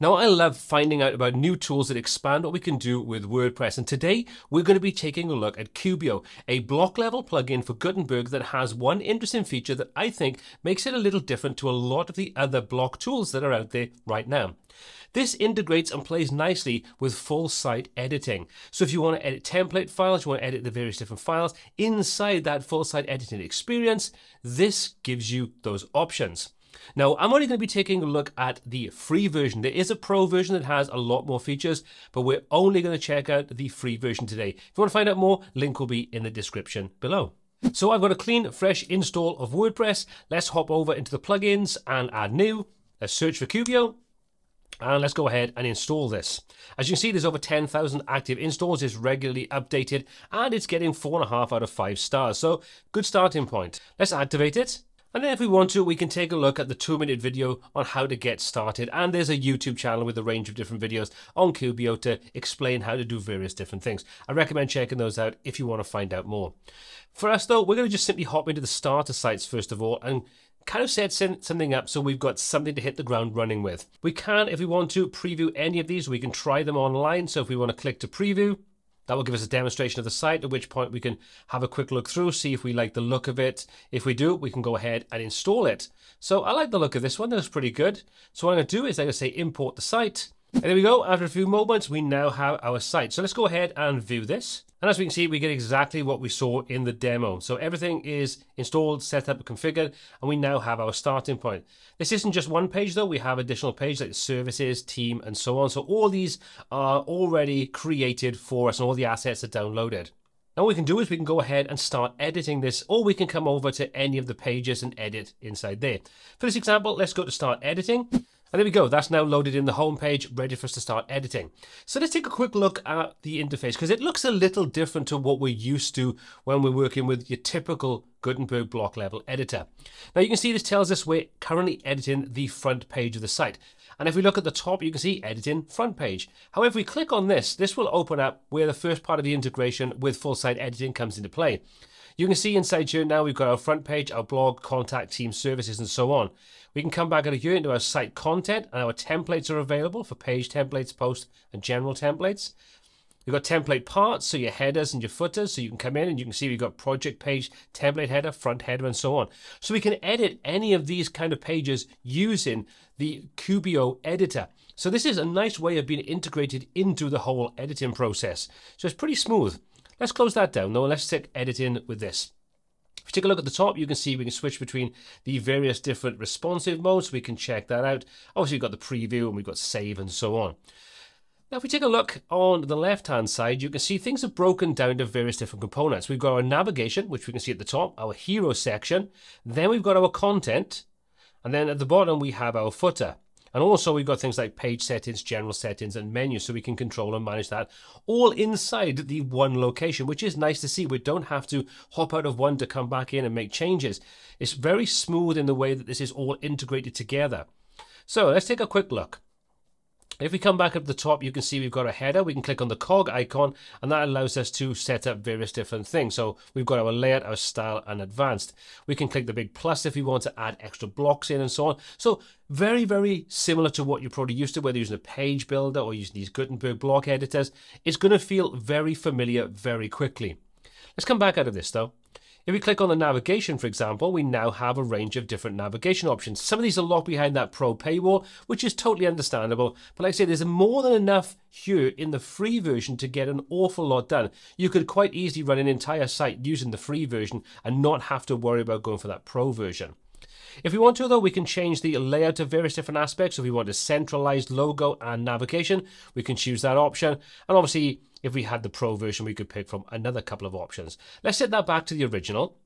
Now, I love finding out about new tools that expand what we can do with WordPress, and today we're going to be taking a look at Kubio, a block level plugin for Gutenberg that has one interesting feature that I think makes it a little different to a lot of the other block tools that are out there right now. This integrates and plays nicely with full site editing. So if you want to edit template files, you want to edit the various different files inside that full site editing experience, this gives you those options. Now, I'm only going to be taking a look at the free version. There is a pro version that has a lot more features, but we're only going to check out the free version today. If you want to find out more, link will be in the description below. So I've got a clean, fresh install of WordPress. Let's hop over into the plugins and add new. Let's search for Kubio. And let's go ahead and install this. As you can see, there's over 10,000 active installs. It's regularly updated and it's getting 4.5 out of 5 stars. So good starting point. Let's activate it. And then if we want to, we can take a look at the two minute video on how to get started. And there's a YouTube channel with a range of different videos on Kubio to explain how to do various different things. I recommend checking those out if you want to find out more. For us though, we're going to just simply hop into the starter sites first of all and kind of set something up so we've got something to hit the ground running with. We can, if we want to, preview any of these. We can try them online. So if we want to click to preview, that will give us a demonstration of the site, at which point we can have a quick look through, see if we like the look of it. If we do, we can go ahead and install it. So I like the look of this one, that that's pretty good. So what I'm to do is I'm to say import the site. And there we go, after a few moments, we now have our site. So let's go ahead and view this. And as we can see, we get exactly what we saw in the demo. So everything is installed, set up, configured, and we now have our starting point. This isn't just one page though, we have additional pages like services, team, and so on. So all these are already created for us and all the assets are downloaded. Now what we can do is we can go ahead and start editing this, or we can come over to any of the pages and edit inside there. For this example, let's go to start editing. And there we go, that's now loaded in the home page, ready for us to start editing. So let's take a quick look at the interface, because it looks a little different to what we're used to when we're working with your typical Gutenberg block level editor. Now you can see this tells us we're currently editing the front page of the site. And if we look at the top, you can see editing front page. However, if we click on this, this will open up where the first part of the integration with full site editing comes into play. You can see inside here now we've got our front page, our blog, contact, team services, and so on. We can come back of here into our site content, and our templates are available for page templates, post, and general templates. We've got template parts, so your headers and your footers, so you can come in and you can see we've got project page, template header, front header, and so on. So we can edit any of these kind of pages using the Kubio editor. So this is a nice way of being integrated into the whole editing process. So it's pretty smooth. Let's close that down though, and let's take editing with this. If you take a look at the top, you can see we can switch between the various different responsive modes. We can check that out. Obviously, we've got the preview and we've got save and so on. Now, if we take a look on the left-hand side, you can see things are broken down to various different components. We've got our navigation, which we can see at the top, our hero section. Then we've got our content. And then at the bottom, we have our footer. And also we've got things like page settings, general settings, and menu, so we can control and manage that all inside the one location, which is nice to see. We don't have to hop out of one to come back in and make changes. It's very smooth in the way that this is all integrated together. So let's take a quick look. If we come back up the top, you can see we've got a header. We can click on the cog icon, and that allows us to set up various different things. So we've got our layout, our style, and advanced. We can click the big plus if we want to add extra blocks in and so on. So very, very similar to what you're probably used to, whether using a page builder or using these Gutenberg block editors. It's going to feel very familiar very quickly. Let's come back out of this though. If we click on the navigation, for example, we now have a range of different navigation options. Some of these are locked behind that pro paywall, which is totally understandable. But like I say, there's more than enough here in the free version to get an awful lot done. You could quite easily run an entire site using the free version and not have to worry about going for that pro version. If we want to, though, we can change the layout of various different aspects. If we want a centralized logo and navigation, we can choose that option. And obviously, if we had the Pro version, we could pick from another couple of options. Let's set that back to the original.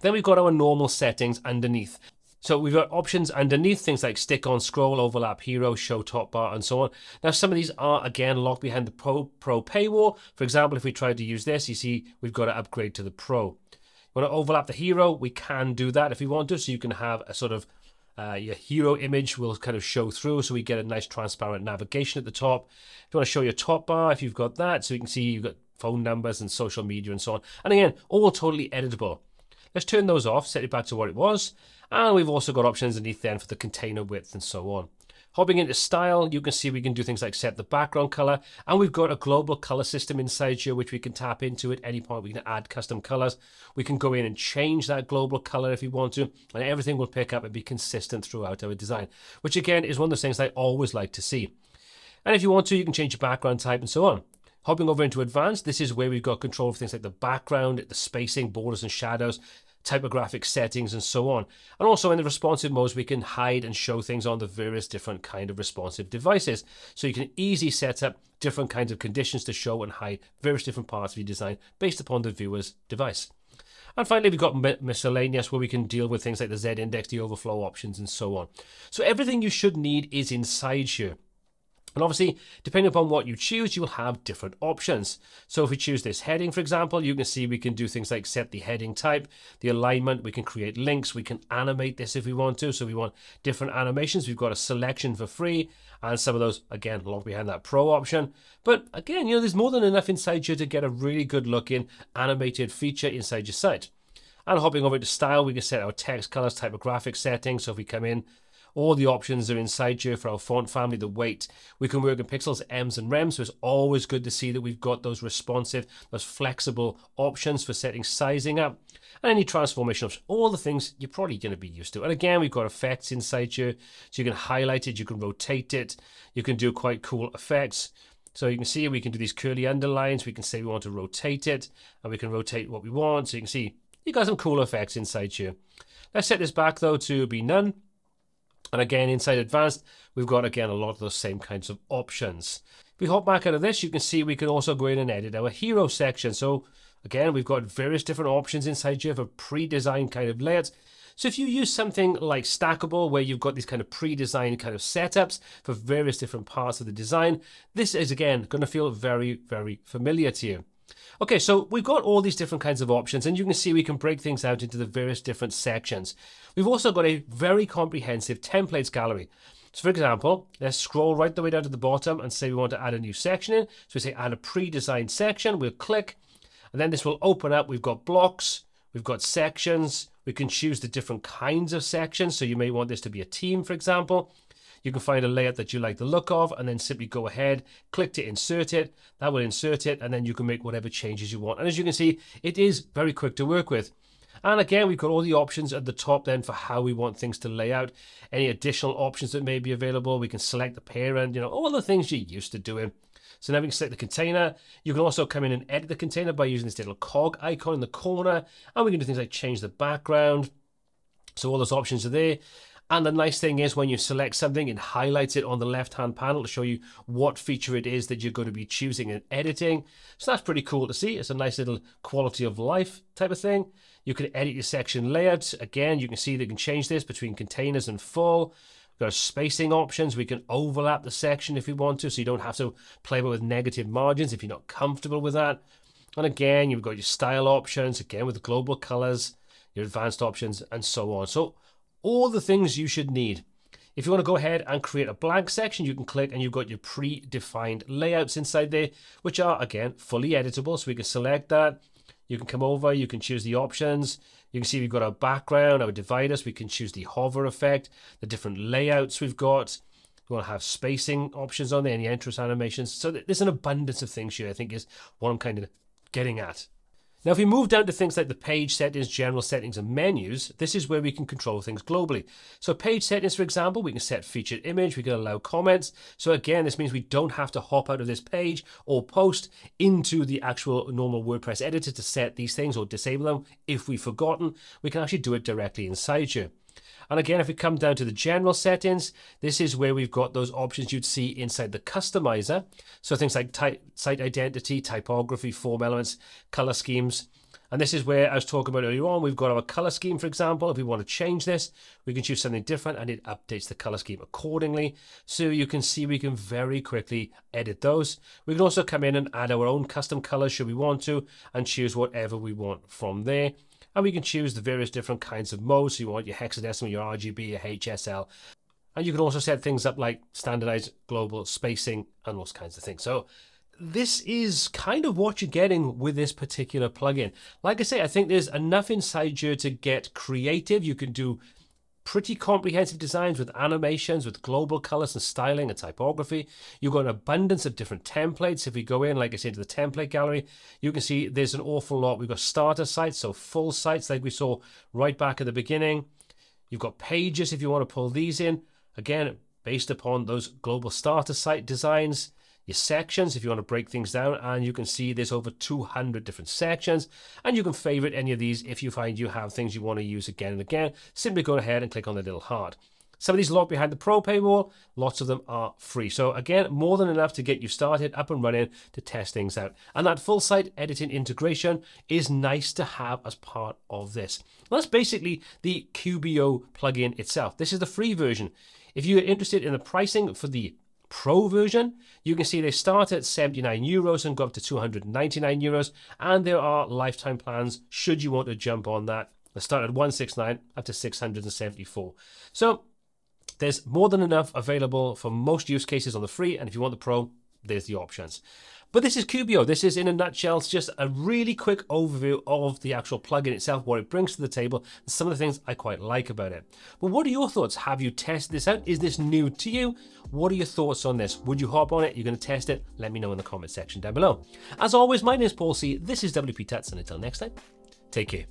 Then we've got our normal settings underneath. So we've got options underneath, things like stick on, scroll, overlap, hero, show top bar, and so on. Now, some of these are, again, locked behind the Pro, Pro paywall. For example, if we tried to use this, you see we've got to upgrade to the Pro. Want to overlap the hero? We can do that if we want to, so you can have a sort of uh, your hero image will kind of show through so we get a nice transparent navigation at the top. If you want to show your top bar, if you've got that, so you can see you've got phone numbers and social media and so on. And again, all totally editable. Let's turn those off, set it back to what it was. And we've also got options underneath then for the container width and so on. Hopping into style, you can see we can do things like set the background color, and we've got a global color system inside here, which we can tap into at any point. We can add custom colors. We can go in and change that global color if we want to, and everything will pick up and be consistent throughout our design, which again is one of those things I always like to see. And if you want to, you can change your background type and so on. Hopping over into advanced, this is where we've got control of things like the background, the spacing, borders and shadows, typographic settings and so on. And also in the responsive modes, we can hide and show things on the various different kind of responsive devices. So you can easily set up different kinds of conditions to show and hide various different parts of your design based upon the viewer's device. And finally, we've got miscellaneous where we can deal with things like the Z-index, the overflow options, and so on. So everything you should need is inside here. And obviously, depending upon what you choose, you'll have different options. So if we choose this heading, for example, you can see we can do things like set the heading type, the alignment, we can create links, we can animate this if we want to. So we want different animations. We've got a selection for free and some of those, again, locked behind that pro option. But again, you know, there's more than enough inside here to get a really good looking animated feature inside your site. And hopping over to style, we can set our text colors, typographic settings. So if we come in all the options are inside here for our font family, the weight. We can work in pixels, Ms and rems, so it's always good to see that we've got those responsive, those flexible options for setting sizing up. And any transformation options, all the things you're probably going to be used to. And again, we've got effects inside here, so you can highlight it, you can rotate it, you can do quite cool effects. So you can see we can do these curly underlines. We can say we want to rotate it and we can rotate what we want. So you can see you got some cool effects inside here. Let's set this back though to be none. And again, inside advanced, we've got again a lot of those same kinds of options. If we hop back out of this, you can see we can also go in and edit our hero section. So again, we've got various different options inside here for pre-designed kind of layouts. So if you use something like Stackable, where you've got these kind of pre-designed kind of setups for various different parts of the design, this is again going to feel very, very familiar to you. Okay, so we've got all these different kinds of options, and you can see we can break things out into the various different sections. We've also got a very comprehensive templates gallery. So for example, let's scroll right the way down to the bottom and say we want to add a new section in. So we say add a pre-designed section, we'll click, and then this will open up. We've got blocks, we've got sections, we can choose the different kinds of sections. So you may want this to be a team, for example. You can find a layout that you like the look of and then simply go ahead, click to insert it. That will insert it and then you can make whatever changes you want. And as you can see, it is very quick to work with. And again, we've got all the options at the top then for how we want things to lay out. Any additional options that may be available. We can select the parent, you know, all the things you're used to doing. So now we can select the container. You can also come in and edit the container by using this little cog icon in the corner. And we can do things like change the background. So all those options are there. And the nice thing is when you select something, it highlights it on the left-hand panel to show you what feature it is that you're going to be choosing and editing. So that's pretty cool to see. It's a nice little quality of life type of thing. You can edit your section layout. Again, you can see you can change this between containers and full. We've got spacing options. We can overlap the section if we want to, so you don't have to play with negative margins if you're not comfortable with that. And again, you've got your style options, again with global colors, your advanced options, and so on. So all the things you should need. If you want to go ahead and create a blank section, you can click and you've got your pre-defined layouts inside there, which are, again, fully editable. So we can select that. You can come over, you can choose the options. You can see we've got our background, our dividers. We can choose the hover effect, the different layouts we've got. We want to have spacing options on there, any entrance animations. So there's an abundance of things here, I think is what I'm kind of getting at. Now, if we move down to things like the page settings, general settings, and menus, this is where we can control things globally. So page settings, for example, we can set featured image, we can allow comments. So again, this means we don't have to hop out of this page or post into the actual normal WordPress editor to set these things or disable them if we've forgotten. We can actually do it directly inside here. And again, if we come down to the general settings, this is where we've got those options you'd see inside the customizer. So things like type, site identity, typography, form elements, color schemes. And this is where I was talking about earlier on. We've got our color scheme, for example. If we want to change this, we can choose something different and it updates the color scheme accordingly. So you can see we can very quickly edit those. We can also come in and add our own custom colors should we want to and choose whatever we want from there and we can choose the various different kinds of modes. So you want your hexadecimal, your RGB, your HSL. And you can also set things up like standardized global spacing and those kinds of things. So this is kind of what you're getting with this particular plugin. Like I say, I think there's enough inside here to get creative. You can do pretty comprehensive designs with animations, with global colors and styling and typography. You've got an abundance of different templates. If we go in, like I said, to the template gallery, you can see there's an awful lot. We've got starter sites, so full sites like we saw right back at the beginning. You've got pages if you want to pull these in. Again, based upon those global starter site designs your sections if you want to break things down and you can see there's over 200 different sections and you can favorite any of these if you find you have things you want to use again and again. Simply go ahead and click on the little heart. Some of these locked behind the pro paywall lots of them are free. So again more than enough to get you started up and running to test things out. And that full site editing integration is nice to have as part of this. That's basically the Kubio plugin itself. This is the free version. If you're interested in the pricing for the Pro version, you can see they start at 79 euros and go up to 299 euros, and there are lifetime plans should you want to jump on that. They start at 169 up to 674. So there's more than enough available for most use cases on the free, and if you want the pro, there's the options. But this is Kubio. This is, in a nutshell, just a really quick overview of the actual plugin itself, what it brings to the table, and some of the things I quite like about it. But what are your thoughts? Have you tested this out? Is this new to you? What are your thoughts on this? Would you hop on it? You're going to test it? Let me know in the comment section down below. As always, my name is Paul C. This is WP Tuts, and until next time, take care.